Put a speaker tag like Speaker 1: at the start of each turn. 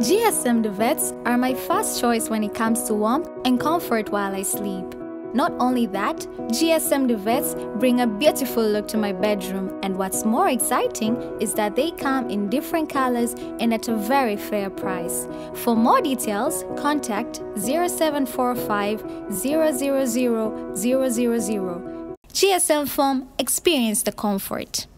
Speaker 1: GSM Duvets are my first choice when it comes to warmth and comfort while I sleep. Not only that, GSM Duvets bring a beautiful look to my bedroom, and what's more exciting is that they come in different colors and at a very fair price. For more details, contact 0745 000 000. GSM Foam, experience the comfort.